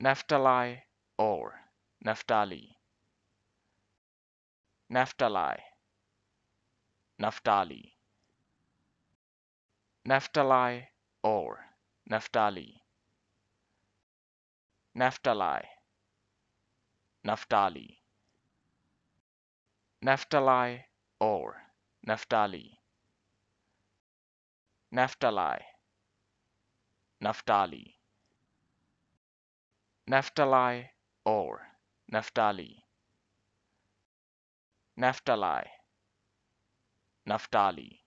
Naphtali or Naphtali. Naphtali. Naphtali. Naphtali or Naphtali. Naphtali. Naphtali. Naphtali or Naphtali. Naphtali. Naphtali Naphtali or Naphtali Naphtali Naphtali